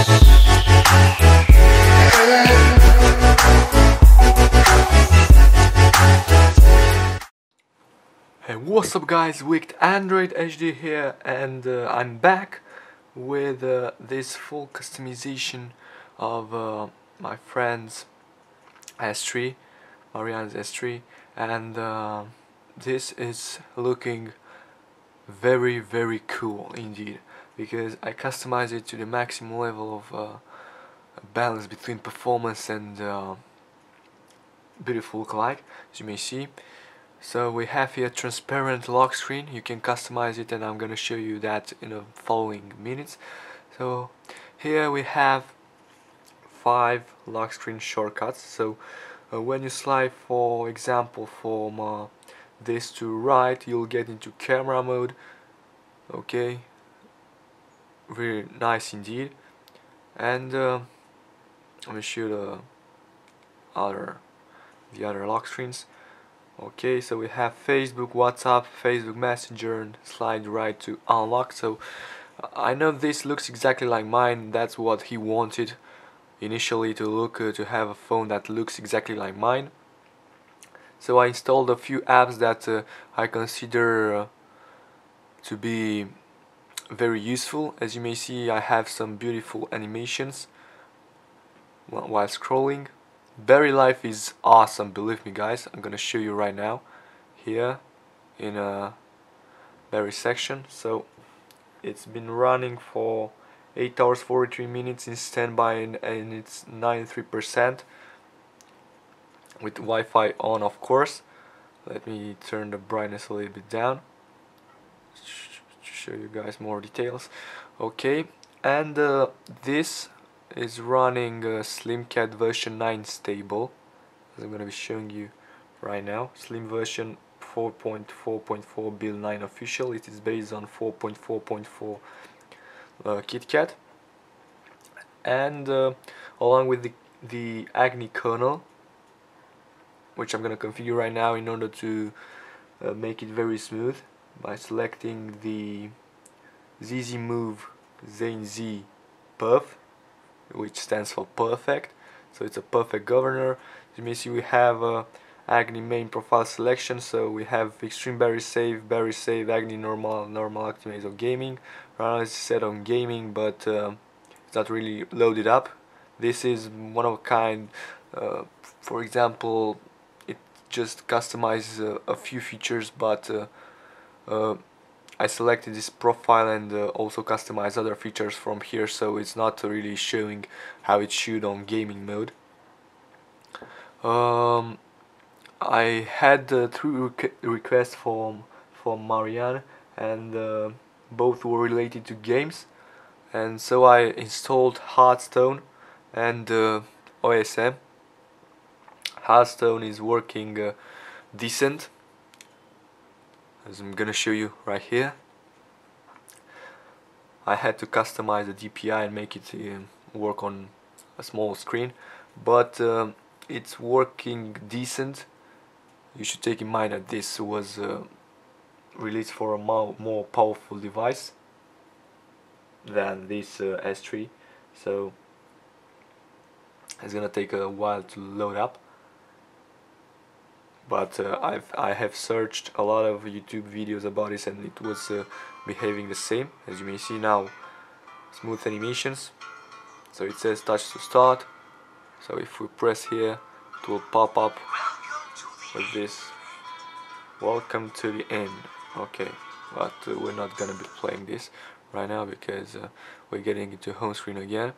Hey, what's up guys, Wicked Android HD here and uh, I'm back with uh, this full customization of uh, my friend's S3, Marian's S3 and uh, this is looking very very cool indeed because I customized it to the maximum level of uh, balance between performance and uh, beautiful look alike as you may see. So we have here transparent lock screen. You can customize it and I'm gonna show you that in the following minutes. So here we have five lock screen shortcuts. So uh, when you slide for example from uh, this to right you'll get into camera mode okay very nice indeed. And uh, let me show the other the other lock screens. Okay so we have Facebook WhatsApp Facebook Messenger and slide right to unlock. So uh, I know this looks exactly like mine. That's what he wanted initially to look uh, to have a phone that looks exactly like mine. So I installed a few apps that uh, I consider uh, to be very useful as you may see I have some beautiful animations while scrolling Berry Life is awesome, believe me guys. I'm gonna show you right now here in a Berry section. So it's been running for 8 hours 43 minutes in standby and, and it's 93% with Wi-Fi on of course. Let me turn the brightness a little bit down show you guys more details. Okay, and uh, this is running uh, SlimKat version 9 stable as I'm gonna be showing you right now. Slim version 4.4.4 build 9 official. It is based on 4.4.4 uh, KitKat. And uh, along with the, the Agni kernel which I'm gonna configure right now in order to uh, make it very smooth by selecting the ZZMoove Zane Z perf which stands for perfect. So it's a perfect governor. You may see we have a Agni main profile selection. So we have extreme berry save berry save Agni normal normal optimize on gaming. Right now it's set on gaming but uh, it's not really loaded up. This is one of a kind uh, for example it just customizes a, a few features but uh, uh I selected this profile and uh, also customized other features from here so it's not really showing how it should on gaming mode. Um, I had uh, three requests from, from Marian and uh, both were related to games and so I installed Hearthstone and uh, OSM. Hearthstone is working uh, decent as I'm gonna show you right here. I had to customize the DPI and make it uh, work on a small screen but um, it's working decent. You should take in mind that this was uh, released for a more powerful device than this uh, S3 so it's gonna take a while to load up but uh, I've I have searched a lot of YouTube videos about this and it was uh, behaving the same. As you may see now smooth animations. So it says touch to start. So if we press here it will pop up with this. Welcome to the end. Okay but uh, we're not gonna be playing this right now because uh, we're getting into home screen again.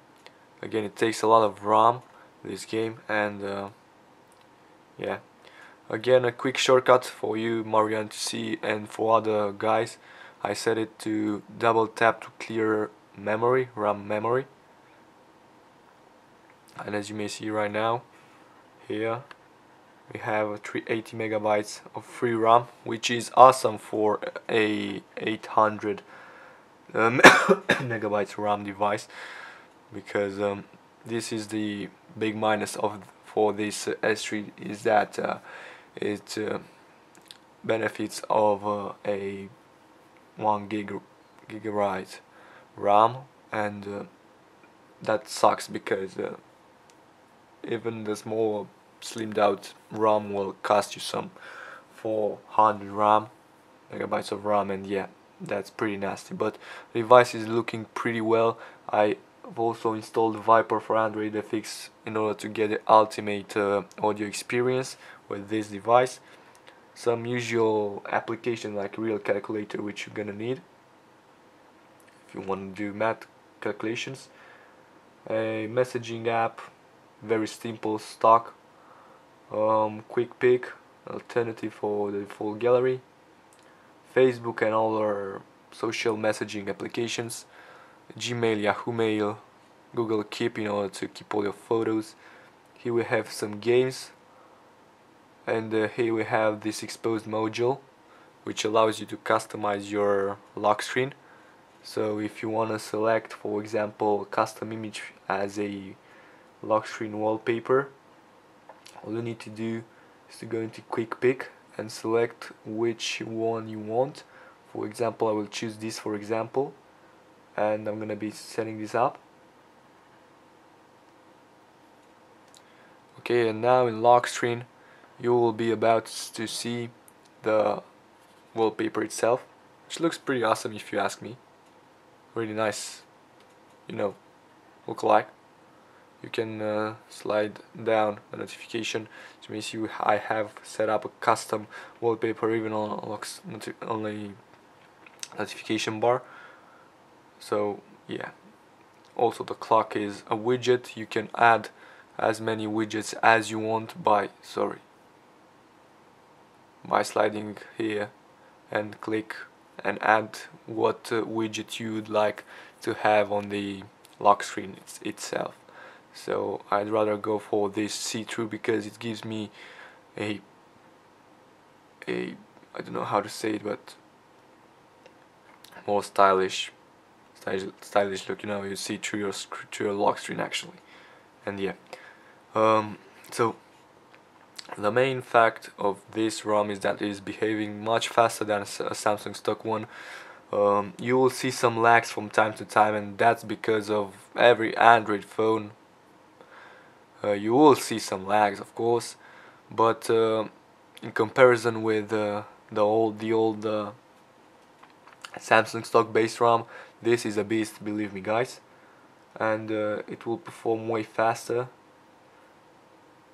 Again it takes a lot of RAM this game and uh, yeah again a quick shortcut for you Marian to see and for other guys I set it to double tap to clear memory RAM memory. And as you may see right now here we have 380 megabytes of free RAM which is awesome for a 800 um, megabytes RAM device because um, this is the big minus of for this uh, S3 is that uh, it uh, benefits of uh, a 1 gig gigabyte RAM and uh, that sucks because uh, even the small slimmed out RAM will cost you some 400 RAM megabytes of RAM and yeah that's pretty nasty. But the device is looking pretty well. I have also installed Viper for Android FX in order to get the ultimate uh, audio experience with this device some usual application like real calculator which you're gonna need. If you want to do math calculations. A messaging app very simple stock. Um, QuickPic alternative for the full gallery. Facebook and all our social messaging applications. Gmail, Yahoo Mail, Google Keep in order to keep all your photos. Here we have some games and uh, here we have this Xposed module which allows you to customize your lock screen. So if you want to select for example custom image as a lock screen wallpaper all you need to do is to go into QuickPic and select which one you want. For example I will choose this for example and I'm gonna be setting this up. Okay and now in lock screen you will be about to see the wallpaper itself which looks pretty awesome if you ask me. Really nice you know look like. You can uh, slide down the notification means you I have set up a custom wallpaper even on locks on the notification bar. So yeah. Also the clock is a widget. You can add as many widgets as you want by sorry by sliding here and click and add what uh, widget you'd like to have on the lock screen it's, itself. So I'd rather go for this see-through because it gives me a a I don't know how to say it but more stylish stylish, look you know you see through your through your lock screen actually. And yeah. Um, so the main fact of this ROM is that it is behaving much faster than a Samsung stock one. Um, you will see some lags from time to time and that's because of every Android phone. Uh, you will see some lags of course but uh, in comparison with uh, the old the old uh, Samsung stock base ROM this is a beast believe me guys and uh, it will perform way faster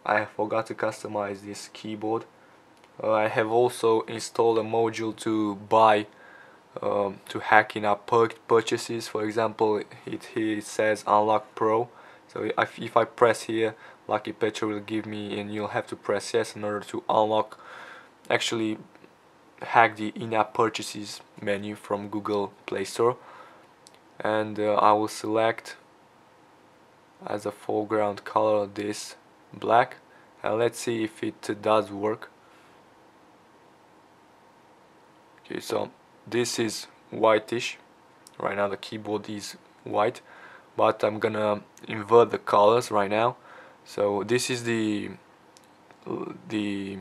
I forgot to customize this keyboard. Uh, I have also installed a module to buy um, to hack in our pur purchases. For example it here says unlock pro. So if, if I press here Lucky Patcher will give me and you'll have to press yes in order to unlock actually hack the in-app purchases menu from Google Play Store. And uh, I will select as a foreground color this black. And let's see if it does work. Okay so this is whitish. Right now the keyboard is white but I'm gonna invert the colors right now. So this is the the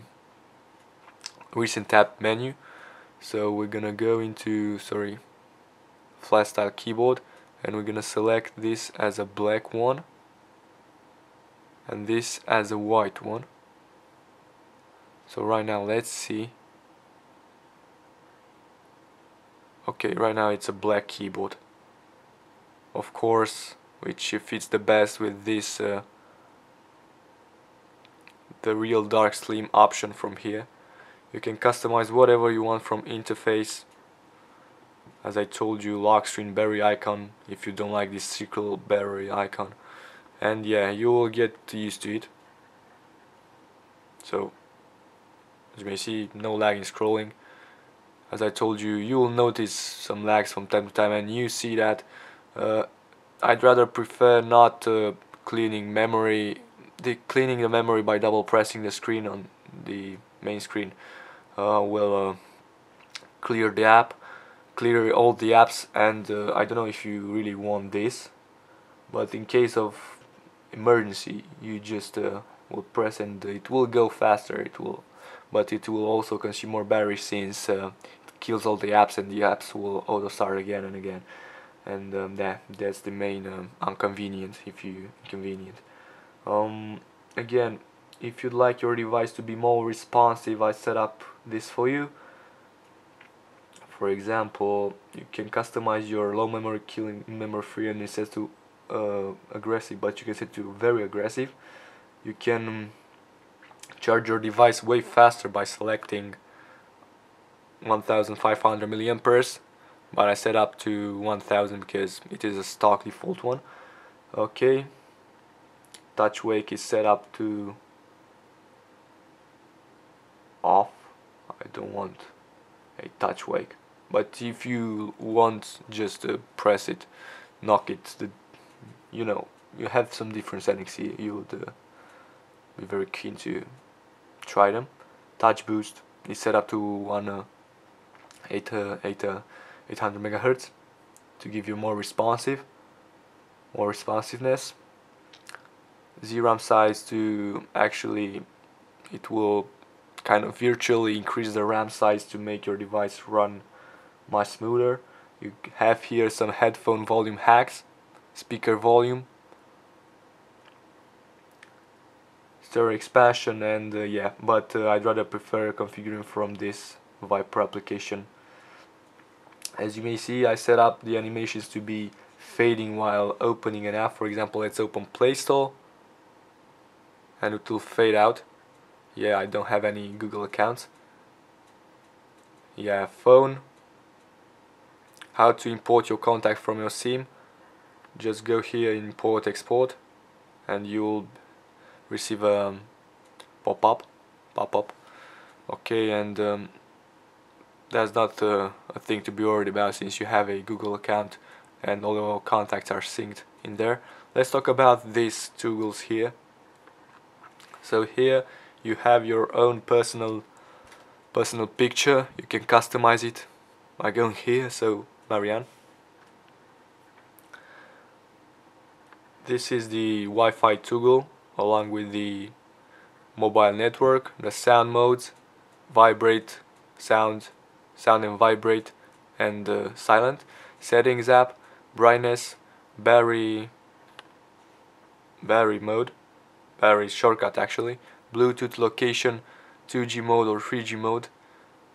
recent tab menu. So we're gonna go into sorry flat style keyboard and we're gonna select this as a black one and this as a white one. So right now let's see. Okay right now it's a black keyboard. Of course which fits the best with this uh, the real dark slim option from here. You can customize whatever you want from interface. As I told you lock screen berry icon if you don't like this circle berry icon and yeah you will get used to it. So as you may see no lag in scrolling. As I told you you will notice some lags from time to time and you see that uh, I'd rather prefer not uh, cleaning memory the cleaning the memory by double pressing the screen on the main screen. Uh, will uh, clear the app clear all the apps and uh, I don't know if you really want this but in case of emergency you just uh, will press and it will go faster it will but it will also consume more battery since uh, it kills all the apps and the apps will auto start again and again. And um, that that's the main um, inconvenience if you inconvenient. Um, again if you'd like your device to be more responsive I set up this for you. For example you can customize your low memory killing memory free and it says to uh, aggressive but you can set to very aggressive. You can charge your device way faster by selecting 1500 milliamperes but I set up to 1000 because it is a stock default one. Okay. Touch wake is set up to off. I don't want a touch wake. But if you want just uh, press it knock it the you know you have some different settings here. You would uh, be very keen to try them. Touch boost is set up to one uh, 8, uh, 8, uh, 800 megahertz to give you more responsive more responsiveness. ZRAM size to actually it will kind of virtually increase the RAM size to make your device run much smoother. You have here some headphone volume hacks speaker volume stereo expansion and uh, yeah but uh, I'd rather prefer configuring from this Viper application. As you may see I set up the animations to be fading while opening an app. For example let's open Play Store and it will fade out. Yeah I don't have any Google accounts. Yeah phone. How to import your contact from your SIM just go here import export and you'll receive a pop-up pop-up. Okay and um, that's not uh, a thing to be worried about since you have a Google account and all your contacts are synced in there. Let's talk about these tools here. So here you have your own personal personal picture. You can customize it. By going here so Marian this is the Wi-Fi toggle along with the mobile network. The sound modes vibrate sound sound and vibrate and uh, silent. Settings app brightness battery battery mode battery shortcut actually. Bluetooth location 2G mode or 3G mode.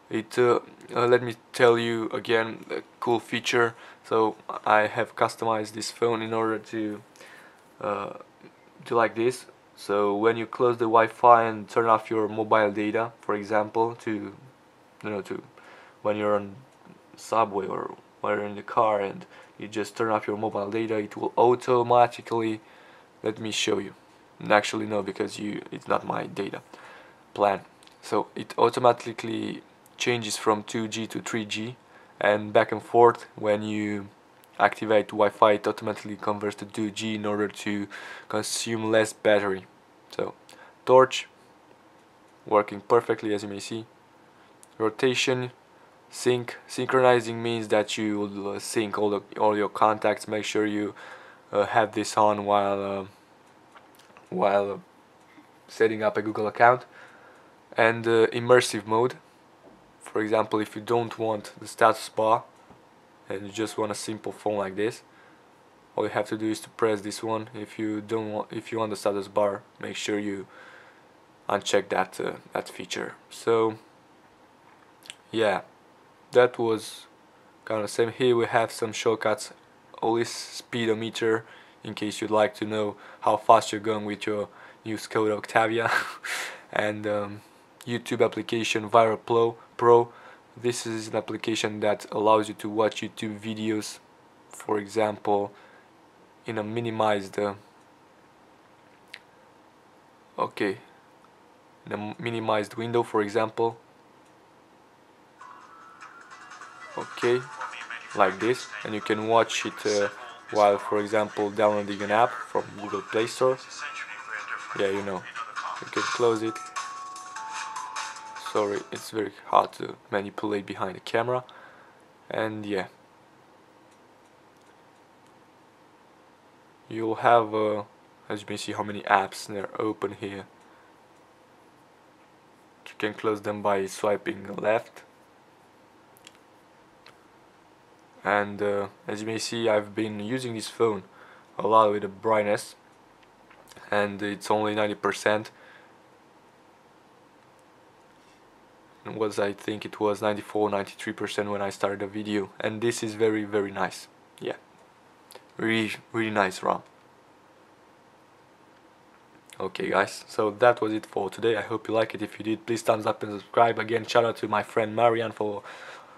It uh, uh, let me tell you again a cool feature. So I have customized this phone in order to uh, like this. So when you close the Wi-Fi and turn off your mobile data for example to you know to when you're on subway or when you're in the car and you just turn off your mobile data it will automatically let me show you. Actually no because you it's not my data plan. So it automatically changes from 2G to 3G and back and forth when you activate Wi-Fi it automatically converts to 2G in order to consume less battery. So torch working perfectly as you may see. Rotation sync. Synchronizing means that you will uh, sync all the all your contacts make sure you uh, have this on while uh, while setting up a Google account. And uh, immersive mode. For example if you don't want the status bar and you just want a simple phone like this all you have to do is to press this one. If you don't want if you want the status bar make sure you uncheck that uh, that feature. So yeah that was kind of same. Here we have some shortcuts always speedometer in case you'd like to know how fast you're going with your new Skoda Octavia. And um, YouTube application Viral Pro, Pro this is an application that allows you to watch YouTube videos for example in a minimized uh, okay in a minimized window for example. Okay like this and you can watch it uh, while for example downloading an app from Google Play Store. Yeah you know. You can close it sorry it's very hard to manipulate behind the camera. And yeah. You'll have uh, as you can see how many apps they're open here. You can close them by swiping left. And uh, as you may see I've been using this phone a lot with the brightness. And it's only 90% it was I think it was 94 93% when I started the video. And this is very very nice. Yeah. Really really nice ROM okay guys. So that was it for today. I hope you like it. If you did please thumbs up and subscribe. Again shout out to my friend Marian for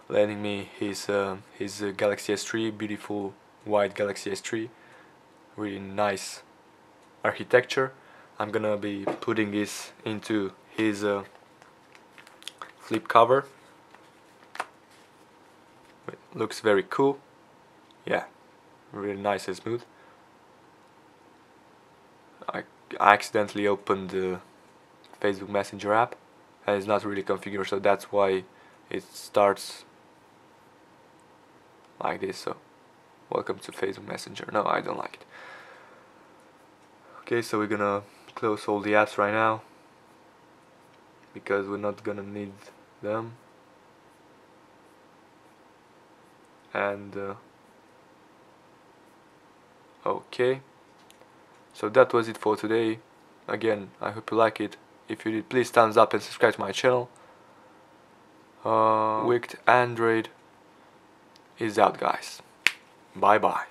lending me his uh, his uh, Galaxy S3 beautiful white Galaxy S3 really nice architecture. I'm gonna be putting this into his uh, flip cover. It looks very cool. Yeah really nice and smooth. I, I accidentally opened the Facebook Messenger app and it's not really configured so that's why it starts like this. So welcome to Facebook Messenger. No I don't like it. Okay so we're gonna close all the apps right now because we're not gonna need them. And uh, okay. So that was it for today. Again I hope you like it. If you did please thumbs up and subscribe to my channel. Uh, Wicked Android is out guys. Bye bye